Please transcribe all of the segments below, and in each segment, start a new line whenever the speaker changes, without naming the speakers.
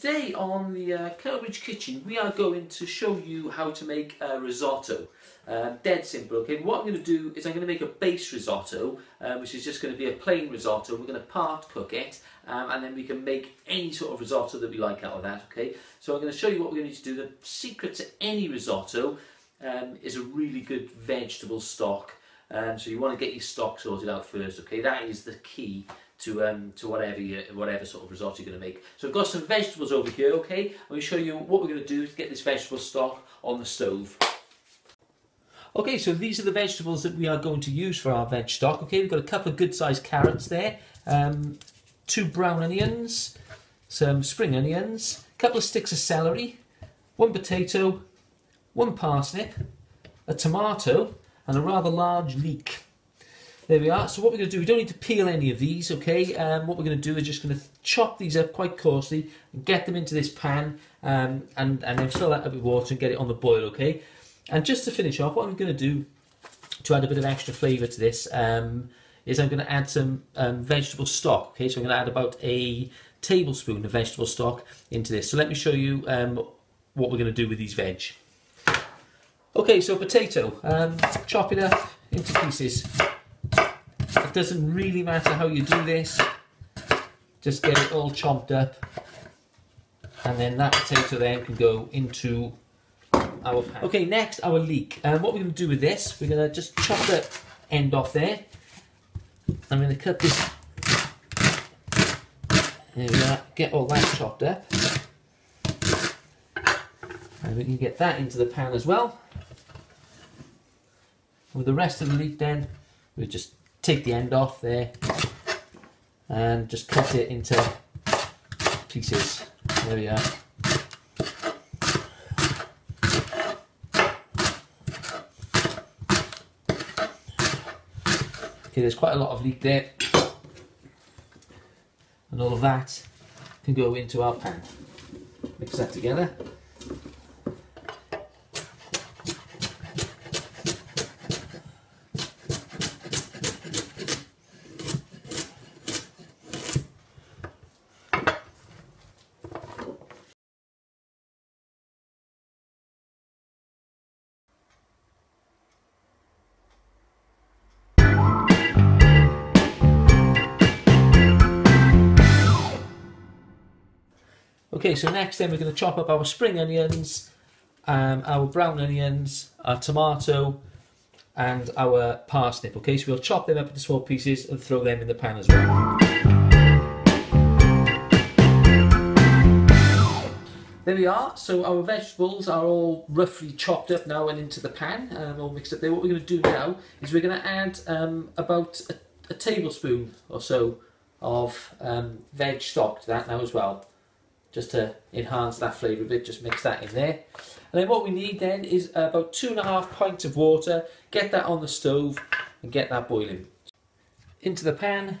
today on the uh, Kitchen we are going to show you how to make a risotto. Um, dead simple, okay? What I'm going to do is I'm going to make a base risotto, uh, which is just going to be a plain risotto. We're going to part cook it, um, and then we can make any sort of risotto that we like out of that, okay? So I'm going to show you what we're going to need to do. The secret to any risotto um, is a really good vegetable stock. Um, so you want to get your stock sorted out first, okay? That is the key to um, to whatever you, whatever sort of result you're going to make. So I've got some vegetables over here, okay? I'm going to show you what we're going to do to get this vegetable stock on the stove. Okay, so these are the vegetables that we are going to use for our veg stock. Okay, we've got a couple of good sized carrots there, um, two brown onions, some spring onions, a couple of sticks of celery, one potato, one parsnip, a tomato, and a rather large leek. There we are. So what we're going to do, we don't need to peel any of these, okay? Um, what we're going to do is just going to chop these up quite coarsely and get them into this pan um, and, and then fill that up with water and get it on the boil, okay? And just to finish off, what I'm going to do to add a bit of extra flavour to this um, is I'm going to add some um, vegetable stock, okay? So I'm going to add about a tablespoon of vegetable stock into this. So let me show you um, what we're going to do with these veg. Okay, so potato, um, chop it up into pieces. Doesn't really matter how you do this. Just get it all chopped up. And then that potato then can go into our pan. Okay, next our leek. And um, what we're going to do with this, we're going to just chop the end off there. I'm going to cut this. There we are. Get all that chopped up. And we can get that into the pan as well. With the rest of the leek then, we just take the end off there and just cut it into pieces. There we are. Okay, there's quite a lot of leek there. And all of that can go into our pan. Mix that together. Okay, so next then we're going to chop up our spring onions, um, our brown onions, our tomato, and our parsnip. Okay, so we'll chop them up into small pieces and throw them in the pan as well. There we are, so our vegetables are all roughly chopped up now and into the pan, um, all mixed up there. What we're going to do now is we're going to add um, about a, a, tablespoon or so of um, veg stock to that now as well just to enhance that flavour a bit, just mix that in there. And then what we need then is about two and a half pints of water, get that on the stove and get that boiling. Into the pan.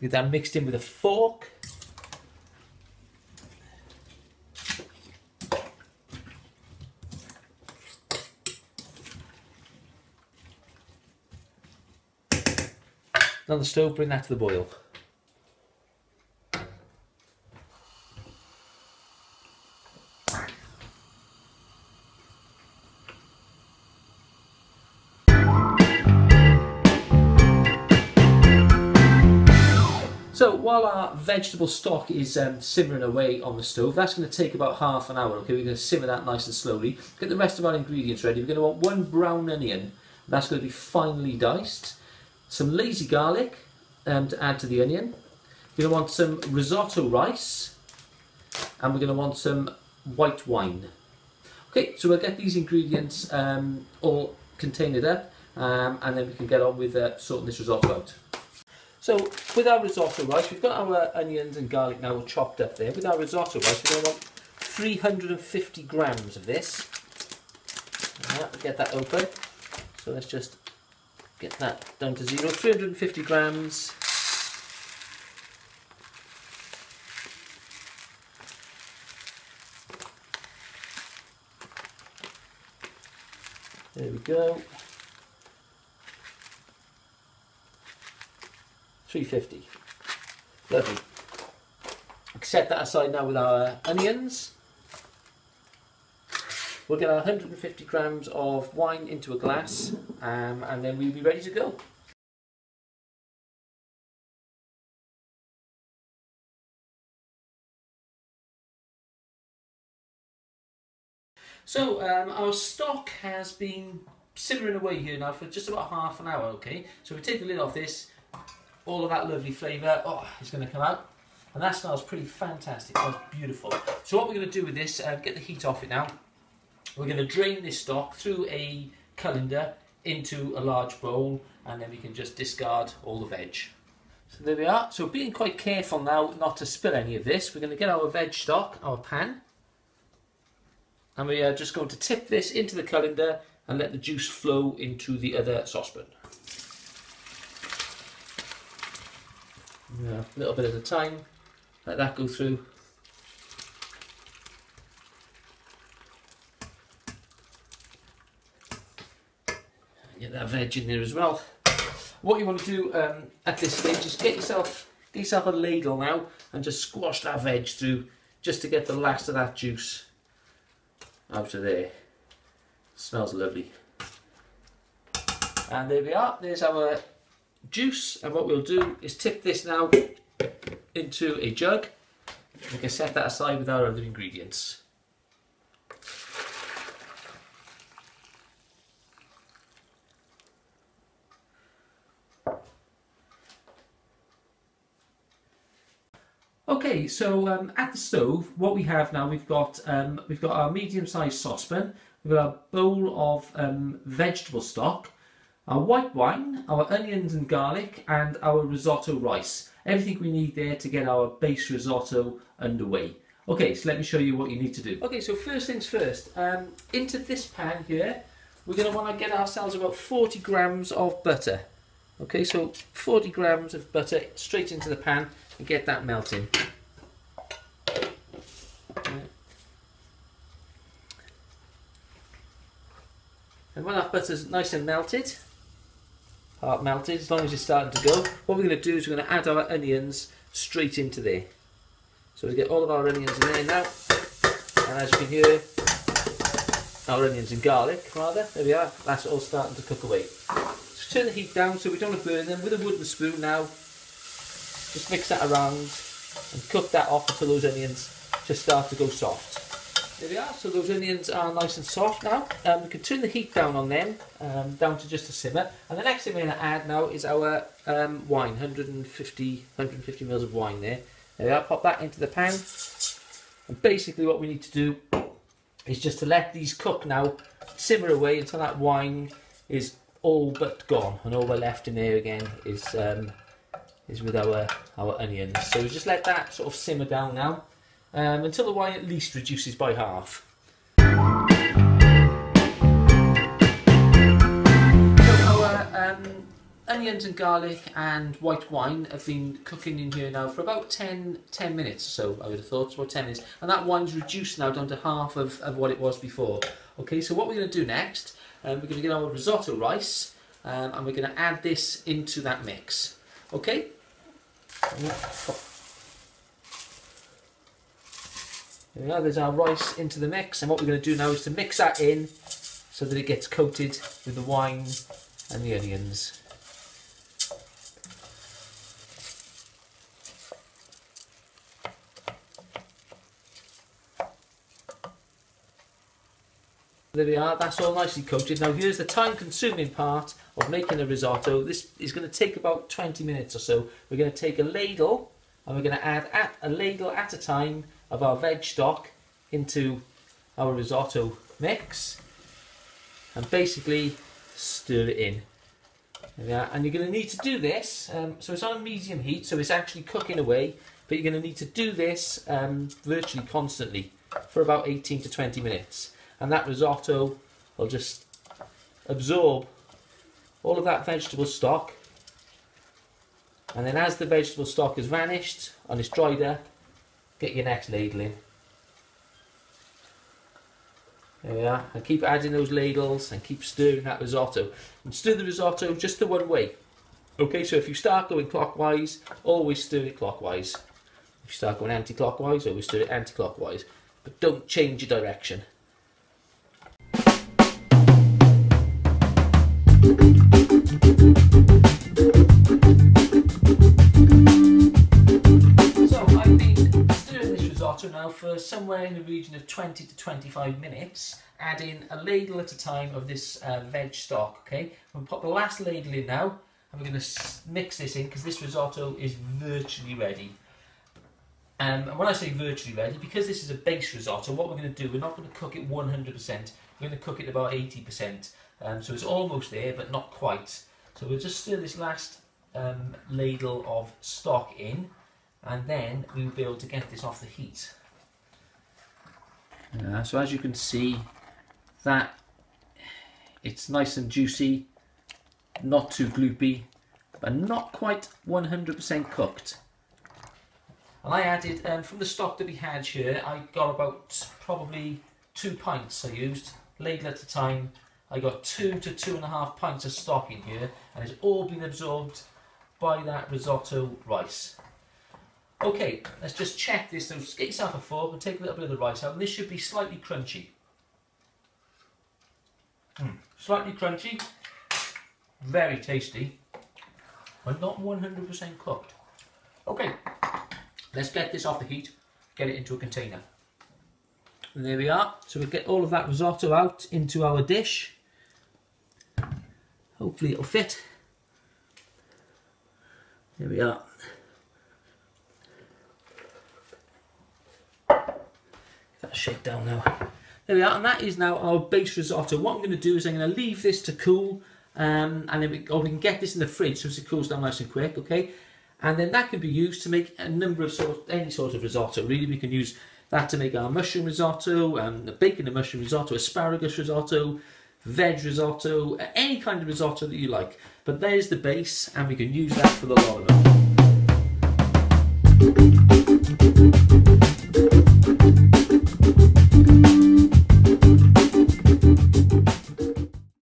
Get that mixed in with a fork. On the stove, bring that to the boil. So while our vegetable stock is um, simmering away on the stove, that's going to take about half an hour. Okay, we're going to simmer that nice and slowly. Get the rest of our ingredients ready. We're going to want one brown onion. That's going to be finely diced some lazy garlic um, to add to the onion. You're going to want some risotto rice and we're going to want some white wine. Okay, so we'll get these ingredients um, all contained up um, and then we can get on with uh, sorting this risotto out. So with our risotto rice, we've got our onions and garlic now chopped up there. With our risotto rice, we're going to want 350 grams of this. Get that open. So let's just get that down to zero. 350 grams. There we go. 350. Lovely. Set that aside now with our onions. We'll get our 150 grams of wine into a glass um, and then we'll be ready to go. So um, our stock has been simmering away here now for just about half an hour, okay? So we take the lid off this, all of that lovely flavour, oh, it's going to come out. And that smells pretty fantastic, smells beautiful. So what we're going to do with this, uh, get the heat off it now. We're going to drain this stock through a colander into a large bowl and then we can just discard all the veg. So there we are. So being quite careful now not to spill any of this, we're going to get our veg stock, our pan, and we are just going to tip this into the colander and let the juice flow into the other saucepan. Yeah, a little bit at a time, let that go through. Get that veg in there as well. What you want to do um, at this stage is get yourself get yourself a ladle now and just squash that veg through just to get the last of that juice out of there. Smells lovely. And there we are, there's our juice. And what we'll do is tip this now into a jug. We can set that aside with our other ingredients. Okay, so um, at the stove, what we have now, we've got um, we've got our medium-sized saucepan, we've got a bowl of um, vegetable stock, our white wine, our onions and garlic, and our risotto rice. Everything we need there to get our base risotto underway. Okay, so let me show you what you need to do. Okay, so first things first, um, into this pan here, we're going to want to get ourselves about 40 grams of butter. Okay, so 40 grams of butter straight into the pan and get that melting. And when that butter's nice and melted, part melted, as long as it's starting to go, what we're going to do is we're going to add our onions straight into there. So we get all of our onions in there now, and as you can hear, our onions and garlic, rather, there we are, that's all starting to cook away. So turn the heat down so we don't want to burn them with a wooden spoon now, just mix that around and cook that off until those onions just start to go soft. There we are, so those onions are nice and soft now. Um, we can turn the heat down on them, um, down to just a simmer. And the next thing we're going to add now is our um, wine, 150, 150 mils of wine there. There we are, pop that into the pan. And basically what we need to do is just to let these cook now, simmer away until that wine is all but gone. And all we're left in there again is um, is with our, our onions. So we just let that sort of simmer down now um, until the wine at least reduces by half. So our um, onions and garlic and white wine have been cooking in here now for about 10, 10 minutes or so, I would have thought, about 10 minutes. And that wine's reduced now down to half of, of what it was before. Okay, so what we're going to do next, um, we're going to get our risotto rice um, and we're going to add this into that mix. Okay, there there's our rice into the mix and what we're going to do now is to mix that in so that it gets coated with the wine and the onions. There we are, that's all nicely coated. Now here's the time consuming part of making a risotto. This is going to take about 20 minutes or so. We're going to take a ladle and we're going to add at a ladle at a time of our veg stock into our risotto mix and basically stir it in. And you're going to need to do this, um, so it's on a medium heat, so it's actually cooking away, but you're going to need to do this um, virtually constantly for about 18 to 20 minutes and that risotto will just absorb all of that vegetable stock and then as the vegetable stock has vanished and it's dried up get your next ladle in there we are and keep adding those ladles and keep stirring that risotto and stir the risotto just the one way Okay, so if you start going clockwise, always stir it clockwise. If you start going anti-clockwise, always stir it anti-clockwise. But don't change your direction. Now for somewhere in the region of 20 to 25 minutes, adding a ladle at a time of this uh, veg stock, okay? I'm going to pop the last ladle in now, and we're going to mix this in because this risotto is virtually ready. Um, and when I say virtually ready, because this is a base risotto, what we're going to do, we're not going to cook it 100%, we're going to cook it about 80%. Um, so it's almost there, but not quite. So we'll just stir this last um, ladle of stock in, and then we'll be able to get this off the heat. So as you can see, that it's nice and juicy, not too gloopy, but not quite 100% cooked. And I added, um, from the stock that we had here, I got about probably two pints I used, ladle at a time. I got two to two and a half pints of stock in here, and it's all been absorbed by that risotto rice. Okay, let's just check this. So get yourself a fork and take a little bit of the rice out, and this should be slightly crunchy. Mm, slightly crunchy, very tasty, but not 100% cooked. Okay, let's get this off the heat, get it into a container. And there we are. So we'll get all of that risotto out into our dish. Hopefully it'll fit. There we are. Shake down now. There we are, and that is now our base risotto. What I'm going to do is I'm going to leave this to cool, um, and then we, or we can get this in the fridge so it cools down nice and quick, okay? And then that can be used to make a number of sort any sort of risotto. Really, we can use that to make our mushroom risotto, um, bacon and mushroom risotto, asparagus risotto, veg risotto, any kind of risotto that you like. But there's the base, and we can use that for the lot of them.